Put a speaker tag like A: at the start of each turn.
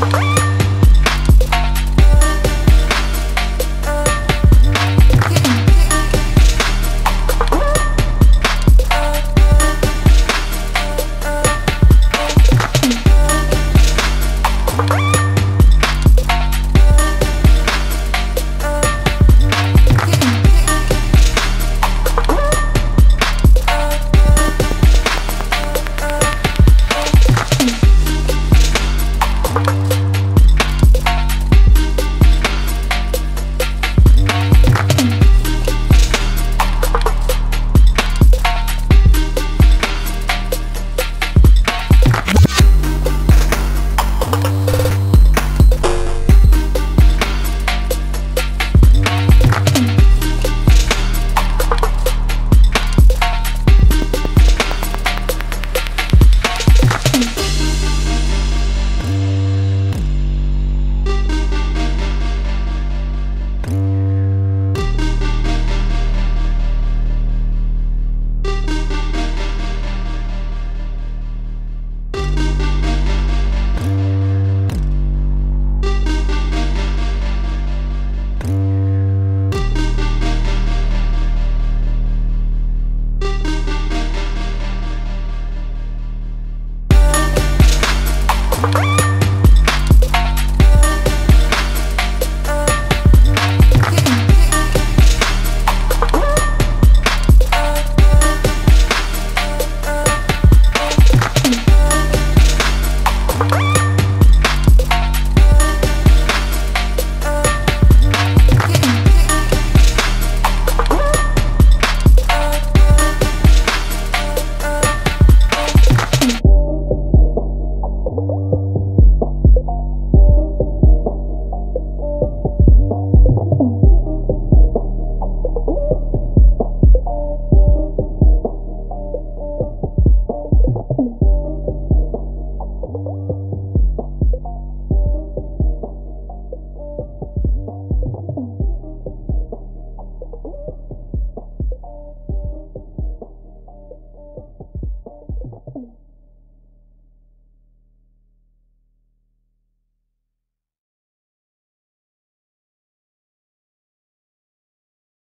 A: Bye. you.